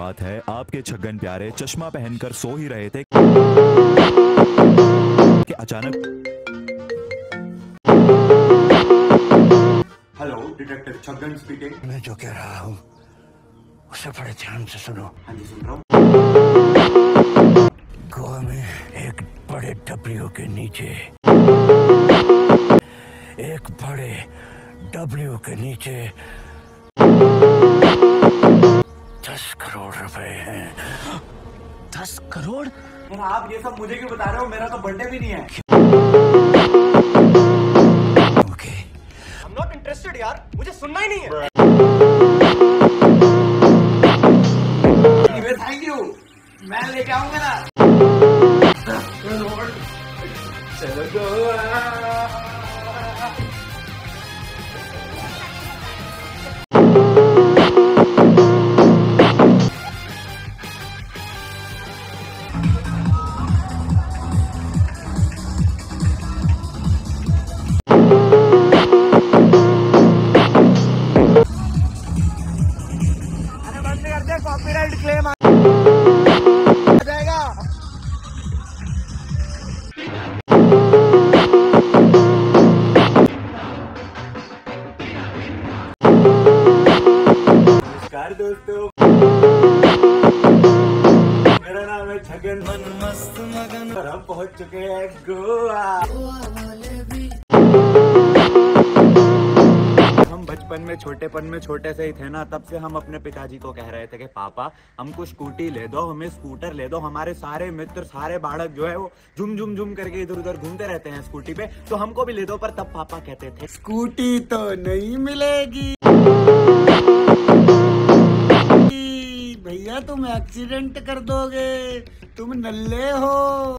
बात है आपके छगन प्यारे चश्मा पहनकर सो ही रहे थे कि अचानक हेलो डिटेक्टिव छगन स्पीकिंग मैं जो कह रहा हूँ उसे बड़े ध्यान से सुनो। हाँ जी सुन रहा हूँ। गोवा में एक बड़े डब्ल्यू के नीचे एक बड़े डब्ल्यू के नीचे दस करोड़ रुपए हैं। दस करोड़? आप ये सब मुझे क्यों बता रहे हो? मेरा तो बर्थडे भी नहीं है। ओके। I'm not interested यार। मुझे सुनना ही नहीं है। थैंक यू मैं लेके आऊँगा ना। चलो। कॉपीराइट क्लेम आ जाएगा। नमस्कार दोस्तों। मेरा नाम है छगन। मन मस्त मगन और हम पहुँच चुके हैं गोवा। में, छोटेपन में, छोटे से ही थे ना, तब से हम अपने पिताजी को कह रहे थे कि, पापा, हमको स्कूटी ले दो, हमें स्कूटर ले दो, हमारे सारे मित्र, सारे बालक जो है वो झुम झुम झुम करके इधर उधर घूमते रहते हैं स्कूटी पे तो हमको भी ले दो। पर तब पापा कहते थे, स्कूटी तो नहीं मिलेगी। भैया, तुम एक्सीडेंट कर दोगे, तुम नल्ले हो।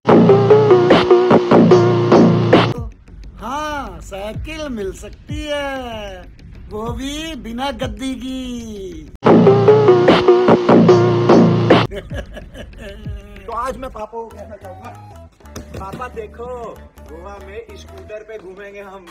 हाँ साइकिल मिल सकती है। वो भी बिना गद्दी की। तो आज मैं पापा को कहना चाहूँगा, पापा देखो, गोवा में स्कूटर पे घूमेंगे हम।